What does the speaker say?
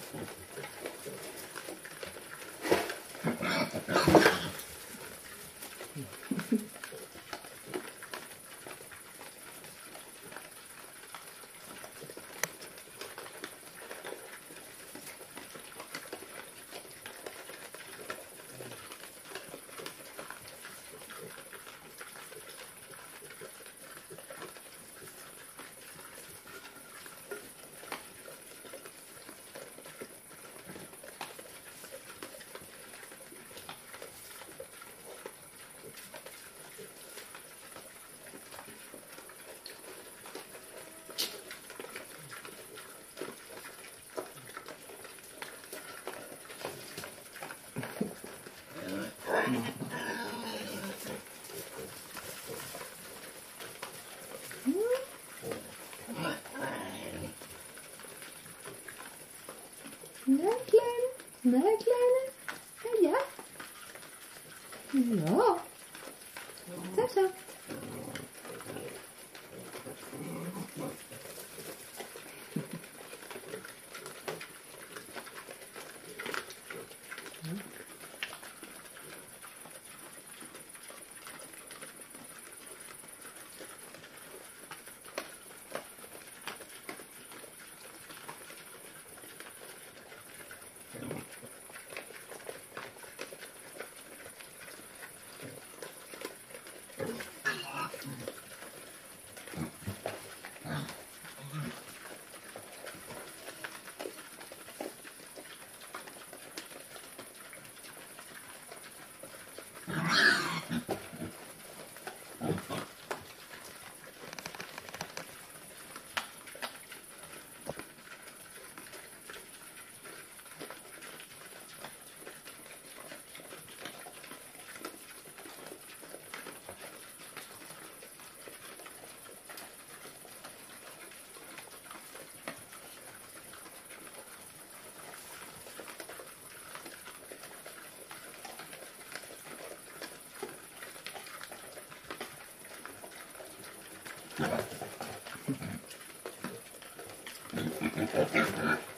Thank you. Nej, Kleine. Nej, Kleine. Ja. Ja. Tack så. って言われて。